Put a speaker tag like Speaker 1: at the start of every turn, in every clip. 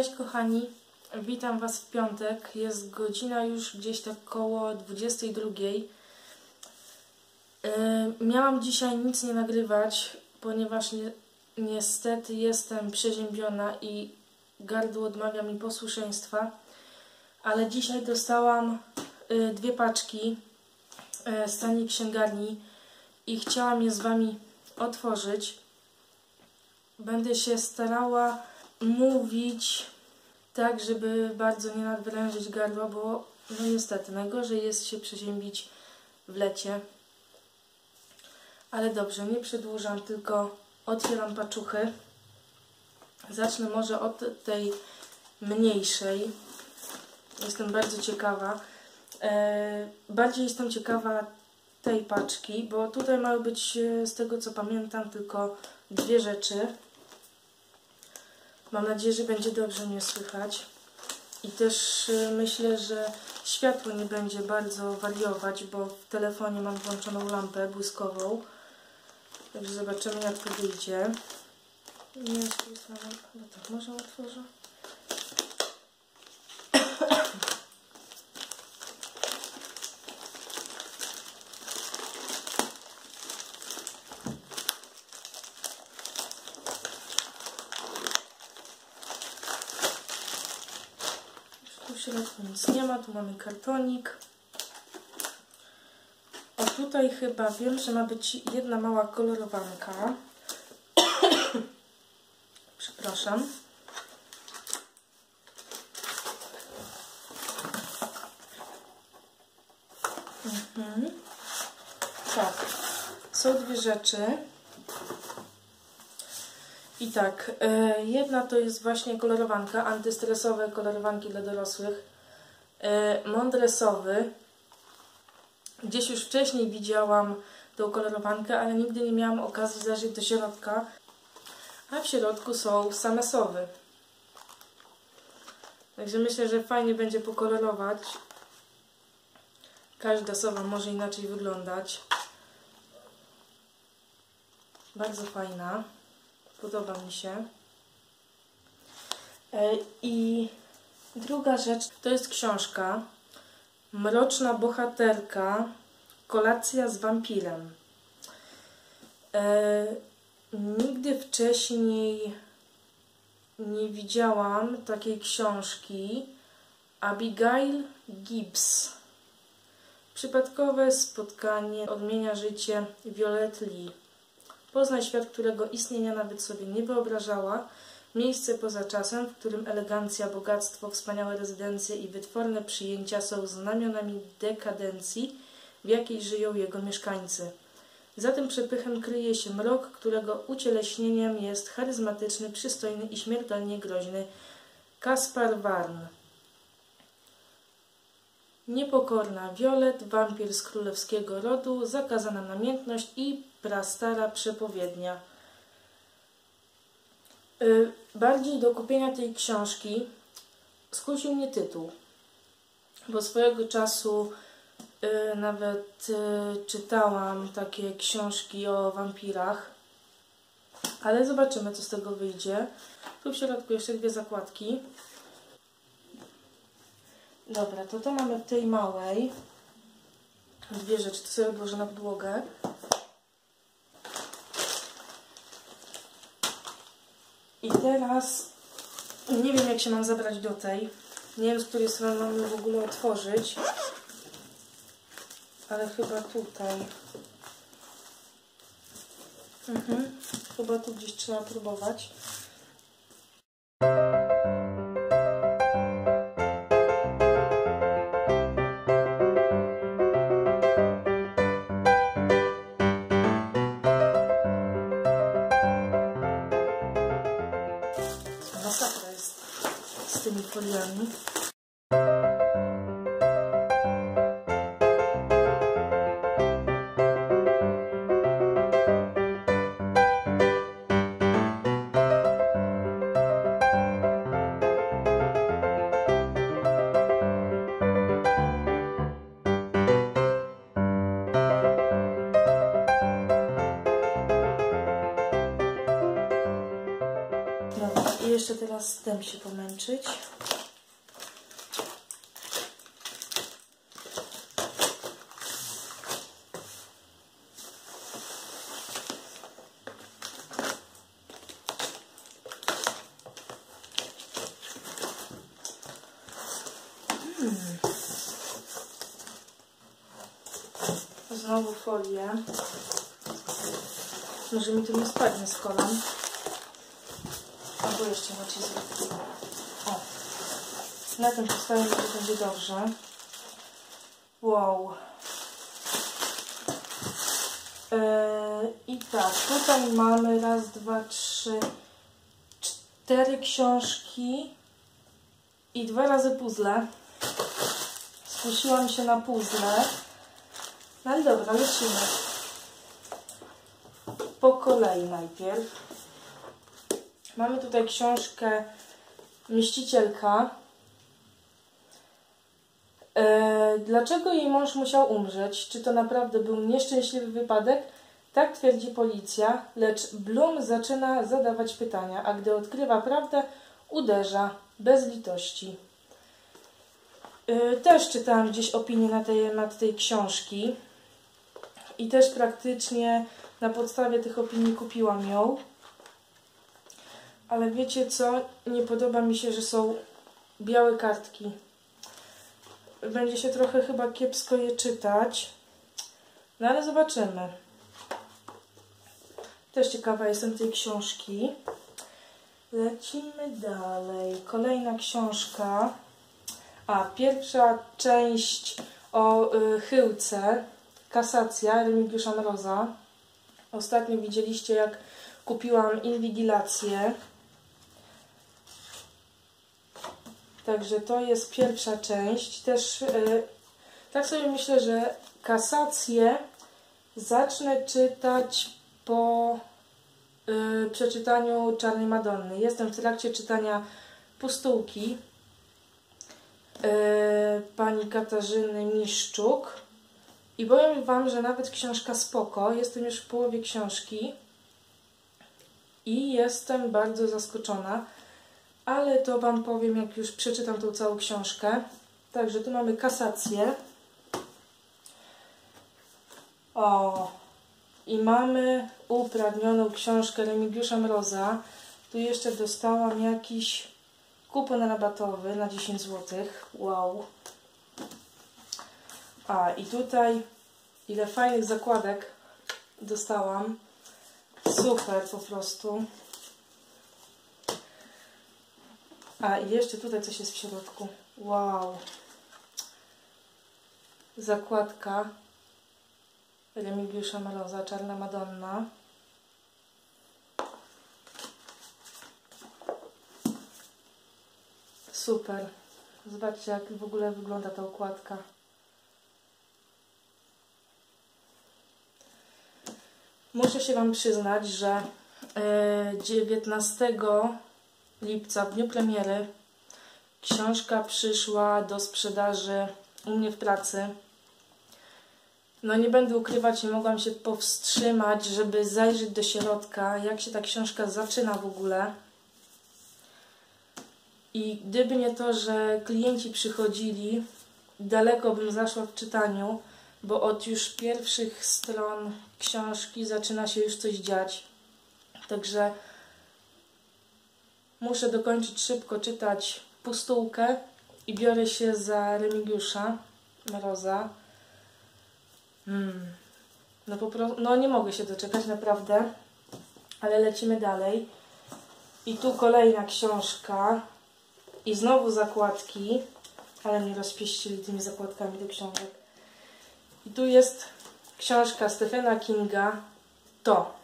Speaker 1: Cześć kochani, witam Was w piątek. Jest godzina już gdzieś tak koło 22. Yy, miałam dzisiaj nic nie nagrywać, ponieważ ni niestety jestem przeziębiona i gardło odmawia mi posłuszeństwa. Ale dzisiaj dostałam yy, dwie paczki yy, z taniej księgarni i chciałam je z Wami otworzyć. Będę się starała mówić tak, żeby bardzo nie nadwyrężyć gardła, bo no niestety najgorzej jest się przeziębić w lecie. Ale dobrze, nie przedłużam, tylko otwieram paczuchy. Zacznę może od tej mniejszej. Jestem bardzo ciekawa. E, bardziej jestem ciekawa tej paczki, bo tutaj mają być, e, z tego co pamiętam, tylko dwie rzeczy. Mam nadzieję, że będzie dobrze mnie słychać. I też y, myślę, że światło nie będzie bardzo wariować, bo w telefonie mam włączoną lampę błyskową. Także zobaczymy jak to wyjdzie. Nie jest no tak, może otworzę. Środku nic nie ma, tu mamy kartonik. O tutaj chyba wiem, że ma być jedna mała kolorowanka. Przepraszam. Mhm. Tak, są dwie rzeczy. I tak, e, jedna to jest właśnie kolorowanka, antystresowe kolorowanki dla dorosłych. E, Mondresowy. Gdzieś już wcześniej widziałam tą kolorowankę, ale nigdy nie miałam okazji zajrzeć do środka. A w środku są same sowy. Także myślę, że fajnie będzie pokolorować. Każda sowa może inaczej wyglądać. Bardzo fajna. Podoba mi się. E, I druga rzecz to jest książka Mroczna bohaterka Kolacja z wampirem. E, nigdy wcześniej nie widziałam takiej książki Abigail Gibbs. Przypadkowe spotkanie odmienia życie Violet Lee. Poznaj świat, którego istnienia nawet sobie nie wyobrażała, miejsce poza czasem, w którym elegancja, bogactwo, wspaniałe rezydencje i wytworne przyjęcia są znamionami dekadencji, w jakiej żyją jego mieszkańcy. Za tym przepychem kryje się mrok, którego ucieleśnieniem jest charyzmatyczny, przystojny i śmiertelnie groźny Kaspar Warn. Niepokorna Violet, wampir z królewskiego rodu, zakazana namiętność i prastara przepowiednia. Y, bardziej do kupienia tej książki skusił mnie tytuł, bo swojego czasu y, nawet y, czytałam takie książki o wampirach, ale zobaczymy, co z tego wyjdzie. Tu w środku jeszcze dwie zakładki. Dobra, to to mamy w tej małej. Dwie rzeczy, to sobie odłożę na podłogę. I teraz nie wiem, jak się mam zabrać do tej. Nie wiem, z której strony mam ją w ogóle otworzyć. Ale chyba tutaj. Mhm. Chyba tu gdzieś trzeba próbować. Teraz z tym się pomęczyć. Znowu folię. Może mi to nie spadnie z kolan. Albo jeszcze nacisk. O. Na tym postawię, że będzie dobrze. Wow. Eee, I tak, tutaj mamy raz, dwa, trzy, cztery książki i dwa razy puzzle. Skusiłam się na puzzle. No ale dobra, lecimy. Po kolei najpierw. Mamy tutaj książkę Mścicielka. E, dlaczego jej mąż musiał umrzeć? Czy to naprawdę był nieszczęśliwy wypadek? Tak twierdzi policja, lecz Bloom zaczyna zadawać pytania, a gdy odkrywa prawdę, uderza bez litości. E, też czytałam gdzieś opinię na temat tej książki i też praktycznie na podstawie tych opinii kupiłam ją. Ale wiecie co? Nie podoba mi się, że są białe kartki. Będzie się trochę chyba kiepsko je czytać. No ale zobaczymy. Też ciekawa jestem tej książki. Lecimy dalej. Kolejna książka. A, pierwsza część o y, chyłce. Kasacja Remigiusza Mroza. Ostatnio widzieliście, jak kupiłam inwigilację. Także to jest pierwsza część. Też yy, tak sobie myślę, że kasację zacznę czytać po yy, przeczytaniu Czarnej Madonny. Jestem w trakcie czytania Pustułki yy, pani Katarzyny Miszczuk. I powiem Wam, że nawet książka spoko. Jestem już w połowie książki i jestem bardzo zaskoczona ale to Wam powiem, jak już przeczytam tą całą książkę. Także tu mamy kasację. O, i mamy upragnioną książkę Remigiusza Mroza. Tu jeszcze dostałam jakiś kupon rabatowy na 10 zł. Wow. A, i tutaj ile fajnych zakładek dostałam. Super po prostu. A i jeszcze tutaj coś jest w środku. Wow. Zakładka Remigiusza Mroza, Czarna Madonna. Super. Zobaczcie, jak w ogóle wygląda ta okładka. Muszę się Wam przyznać, że 19 e, lipca, w dniu premiery, książka przyszła do sprzedaży u mnie w pracy. No nie będę ukrywać, nie mogłam się powstrzymać, żeby zajrzeć do środka, jak się ta książka zaczyna w ogóle. I gdyby nie to, że klienci przychodzili, daleko bym zaszła w czytaniu, bo od już pierwszych stron książki zaczyna się już coś dziać. Także Muszę dokończyć szybko czytać pustułkę i biorę się za Remigiusza Mroza. Hmm. No po prostu, no nie mogę się doczekać naprawdę, ale lecimy dalej. I tu kolejna książka i znowu zakładki, ale mnie rozpieścili tymi zakładkami do książek. I tu jest książka Stephena Kinga, to.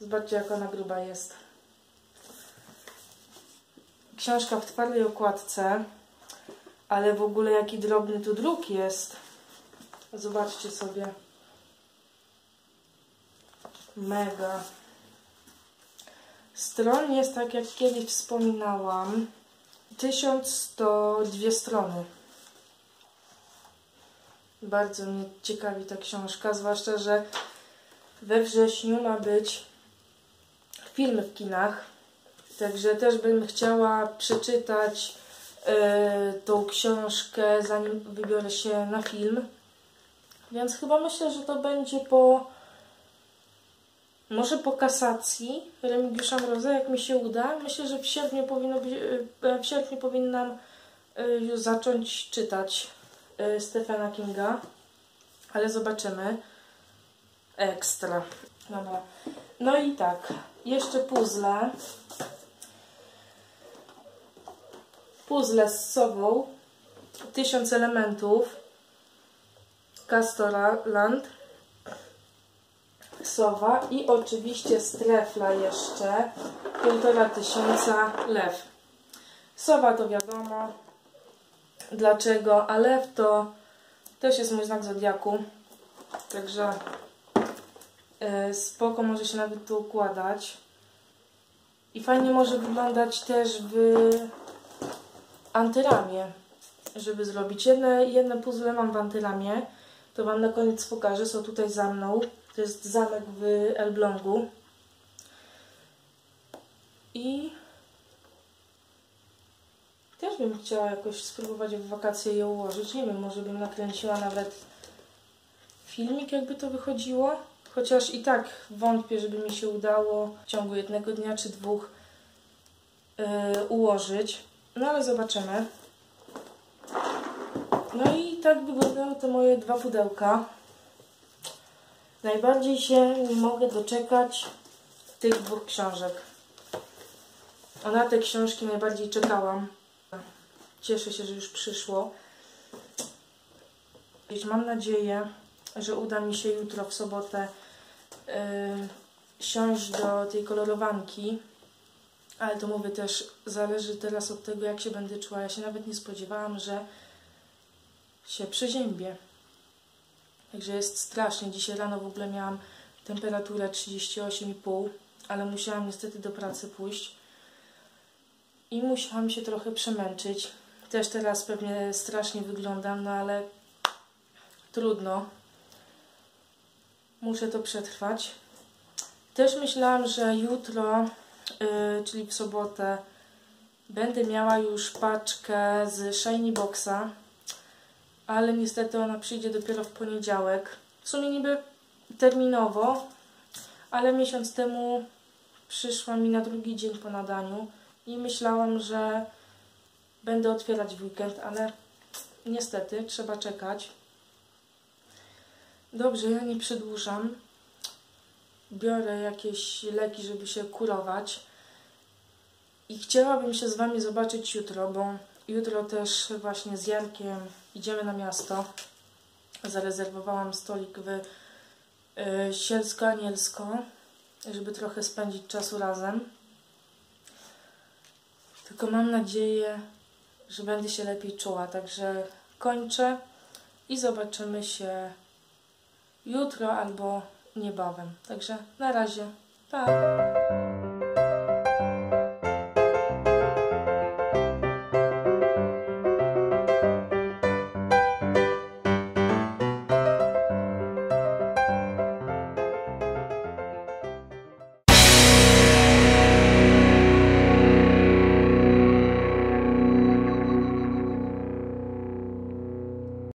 Speaker 1: Zobaczcie jak ona gruba jest. Książka w twardej okładce, ale w ogóle jaki drobny tu druk jest. Zobaczcie sobie. Mega. Stron jest tak jak kiedyś wspominałam. 1102 strony. Bardzo mnie ciekawi ta książka, zwłaszcza, że we wrześniu ma być film w kinach Także też bym chciała przeczytać e, tą książkę, zanim wybiorę się na film. Więc chyba myślę, że to będzie po może po kasacji Remigiusza Mroza, jak mi się uda. Myślę, że w sierpniu, powinno być, e, w sierpniu powinnam e, już zacząć czytać e, Stephena Kinga. Ale zobaczymy. Ekstra. Dobra. No i tak. Jeszcze puzzle. Puzzle z sobą. Tysiąc elementów. Castora Land sowa i oczywiście strefla jeszcze półtora tysiąca lew. Sowa to wiadomo dlaczego, a lew to też jest mój znak zodiaku, także e, spoko może się nawet tu układać i fajnie może wyglądać też w antyramie, żeby zrobić. Jedne, jedne puzzle mam w antyramie, to Wam na koniec pokażę, są tutaj za mną. To jest zamek w Elblągu. I też bym chciała jakoś spróbować w wakacje je ułożyć. Nie wiem, może bym nakręciła nawet filmik, jakby to wychodziło. Chociaż i tak wątpię, żeby mi się udało w ciągu jednego dnia czy dwóch yy, ułożyć. No ale zobaczymy. No i tak wyglądają te moje dwa pudełka. Najbardziej się nie mogę doczekać tych dwóch książek. A na te książki najbardziej czekałam. Cieszę się, że już przyszło. Mam nadzieję, że uda mi się jutro w sobotę yy, siąść do tej kolorowanki. Ale to mówię też, zależy teraz od tego, jak się będę czuła. Ja się nawet nie spodziewałam, że się przeziębię. Także jest strasznie. Dzisiaj rano w ogóle miałam temperaturę 38,5, ale musiałam niestety do pracy pójść. I musiałam się trochę przemęczyć. Też teraz pewnie strasznie wyglądam, no ale trudno. Muszę to przetrwać. Też myślałam, że jutro, czyli w sobotę, będę miała już paczkę z Shiny Boxa ale niestety ona przyjdzie dopiero w poniedziałek. W sumie niby terminowo, ale miesiąc temu przyszła mi na drugi dzień po nadaniu i myślałam, że będę otwierać w weekend, ale niestety trzeba czekać. Dobrze, ja nie przedłużam. Biorę jakieś leki, żeby się kurować. I chciałabym się z Wami zobaczyć jutro, bo Jutro też właśnie z Jarkiem idziemy na miasto. Zarezerwowałam stolik w y, Sielsko-Anielsko, żeby trochę spędzić czasu razem. Tylko mam nadzieję, że będę się lepiej czuła. Także kończę i zobaczymy się jutro albo niebawem. Także na razie. Pa!